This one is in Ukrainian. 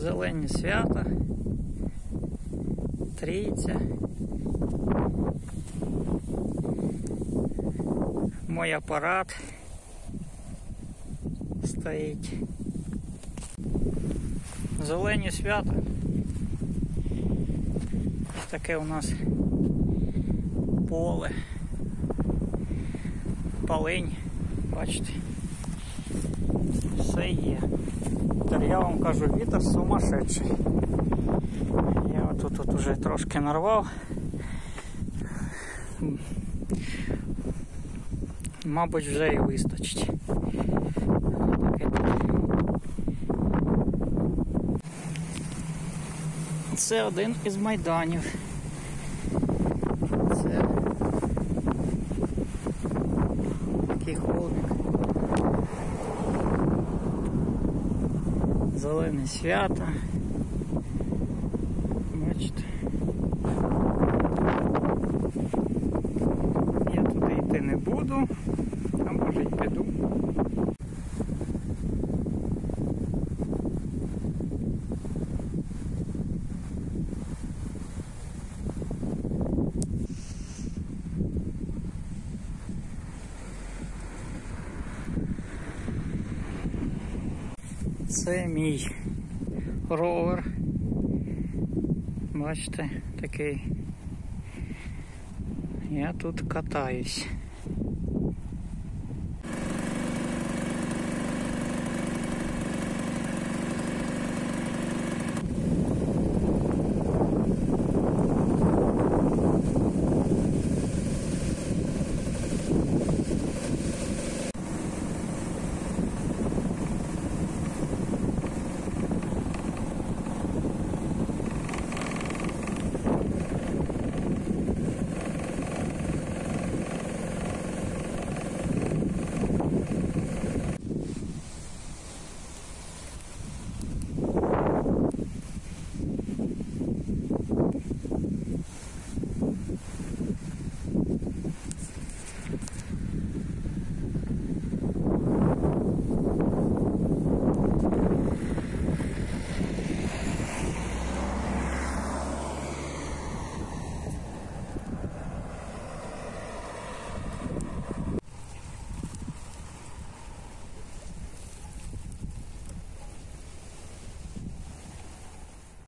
Зелені свята. Трійця. Мой апарат стоїть. Зелені свята. Ось таке у нас поле. Полинь. Бачите. Все є. Та я вам кажу, вітер сумасшедший. Я отут от уже трошки нарвав. Мабуть, вже і вистачить. Це один із майданів. Зелене свято. Бачите. Я туди йти не буду, а може й піду. Це мій ровер. Бачите, такий. Я тут катаюсь.